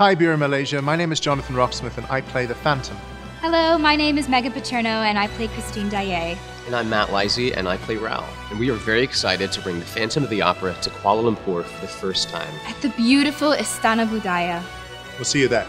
Hi, Buro Malaysia. My name is Jonathan Roxmouth, and I play the Phantom. Hello, my name is Meghan Picerno, and I play Christine Daye. And I'm Matt Leisy, and I play Raoul. And we are very excited to bring the Phantom of the Opera to Kuala Lumpur for the first time. At the beautiful Istana Budaya. We'll see you there.